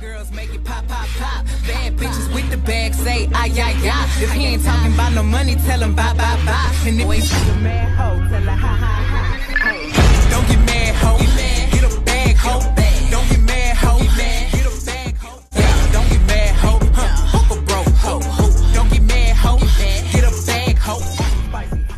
girls make it pop, pop, pop. Bad bitches with the bag say, ay, ay, ay. If he ain't talking about no money, tell him bye, bye, bye. And if he's a mad hoe, tell her ha, ha, ha. Don't get mad, hoe. Get, a bag, hoe. Don't get mad, hoe. Get, a bag, hoe. Don't get mad, hoe. Huh. A broke, hoe. Don't get mad, hoe. Get a bag, hoe.